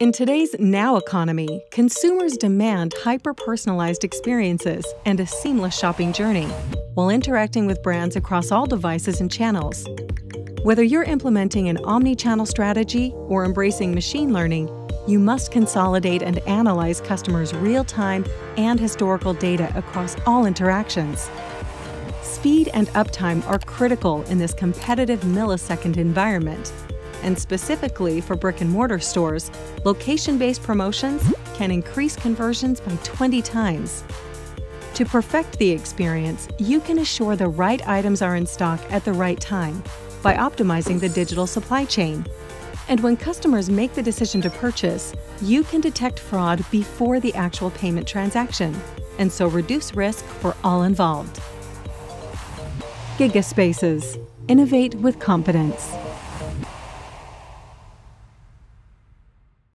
In today's now economy, consumers demand hyper personalized experiences and a seamless shopping journey while interacting with brands across all devices and channels. Whether you're implementing an omni channel strategy or embracing machine learning, you must consolidate and analyze customers' real time and historical data across all interactions. Speed and uptime are critical in this competitive millisecond environment and specifically for brick and mortar stores, location based promotions can increase conversions by 20 times. To perfect the experience, you can assure the right items are in stock at the right time by optimizing the digital supply chain. And when customers make the decision to purchase, you can detect fraud before the actual payment transaction, and so reduce risk for all involved. Gigaspaces. Innovate with confidence.